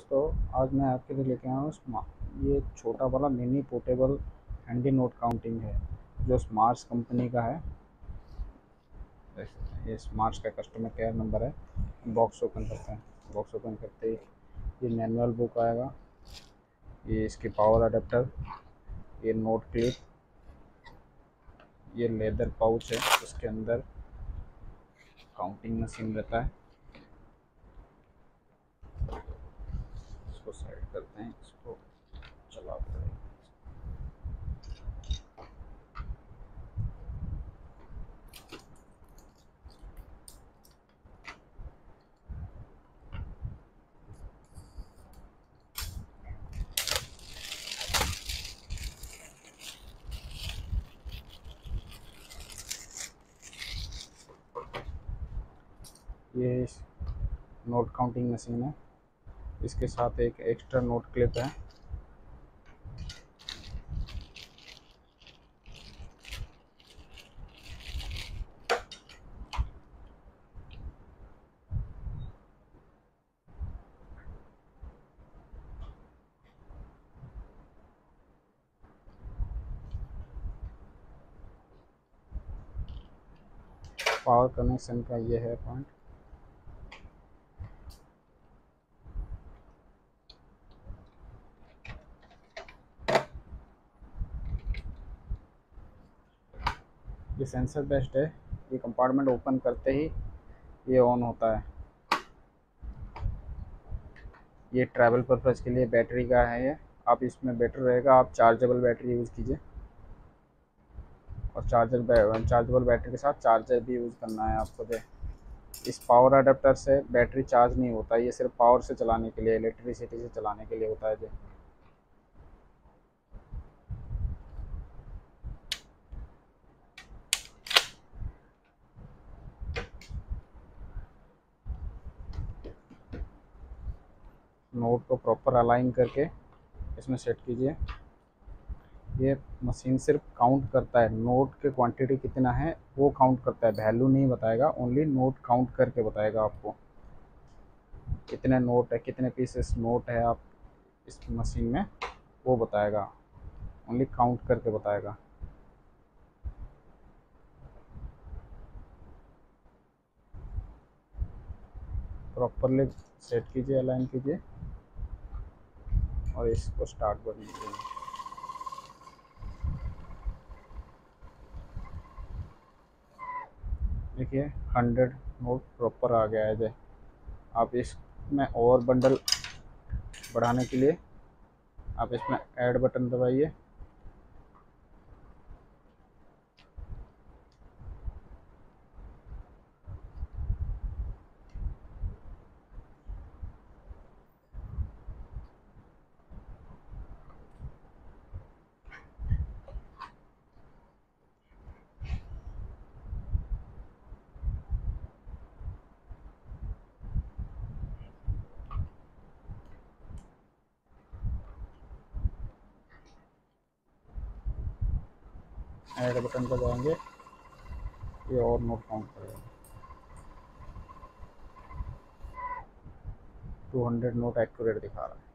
दोस्तों, आज मैं आपके लिए लेके आया हूँ ये छोटा वाला mini portable handy note counting है, जो स्मार्ट्स कंपनी का है। ये स्मार्ट्स का कस्टमर केयर नंबर है। बॉक्स ओपन करते हैं। बॉक्स ओपन करते ही ये मैनुअल बुक आएगा। ये इसकी पावर अडेप्टर ये नोट क्लिप ये लेदर पाउच है। उसके अंदर काउंटिंग मशीन रहता है। इसको साइड करते हैं इसको चलाते हैं ये नोट काउंटिंग मशीन है। इसके साथ एक एक्स्ट्रा नोट क्लिप है। पावर कनेक्शन का ये है पॉइंट ये सेंसर बेस्ड है। ये कंपार्टमेंट ओपन करते ही ये ऑन होता है। ये ट्रैवल पर्पज़ के लिए बैटरी का है ये। आप इसमें बेटर रहेगा, आप चार्जेबल बैटरी यूज़ कीजिए। और चार्जर चार्जेबल बैटरी के साथ चार्जर भी यूज़ करना है आपको दे इस पावर अडेप्टर से बैटरी चार्ज नहीं होता, ये सिर्फ़ पावर से चलाने के लिए इलेक्ट्रिसिटी से चलाने के लिए होता है जो नोट को प्रॉपर अलाइन करके इसमें सेट कीजिए। ये मशीन सिर्फ़ काउंट करता है। नोट के क्वांटिटी कितना है, वो काउंट करता है। वैल्यू नहीं बताएगा, ओनली नोट काउंट करके बताएगा आपको। कितने नोट है, कितने पीसेस नोट है आप इस मशीन में, वो बताएगा। ओनली काउंट करके बताएगा। प्रॉपरली सेट कीजिए, अलाइन कीजिए। और इसको स्टार्ट बटन दीजिए देखिए हंड्रेड नोट प्रॉपर आ गया है जे आप इसमें और बंडल बढ़ाने के लिए आप इसमें ऐड बटन दबाइए। ऐड बटन पर जाएँगे। ये और नोट काउंट करेगा। टू हंड्रेड नोट एक्यूरेट दिखा रहा है।